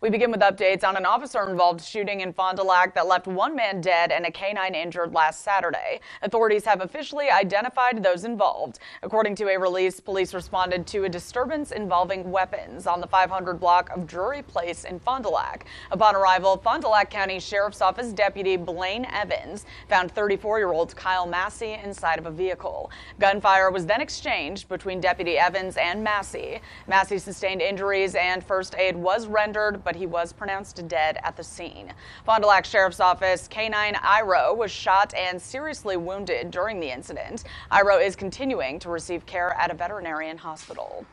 We begin with updates on an officer-involved shooting in Fond du Lac that left one man dead and a canine injured last Saturday. Authorities have officially identified those involved. According to a release, police responded to a disturbance involving weapons on the 500 block of Drury Place in Fond du Lac. Upon arrival, Fond du Lac County Sheriff's Office Deputy Blaine Evans found 34-year-old Kyle Massey inside of a vehicle. Gunfire was then exchanged between Deputy Evans and Massey. Massey sustained injuries and first aid was rendered, but he was pronounced dead at the scene. Fond du Lac Sheriff's Office K-9 Iro was shot and seriously wounded during the incident. Iro is continuing to receive care at a veterinarian hospital.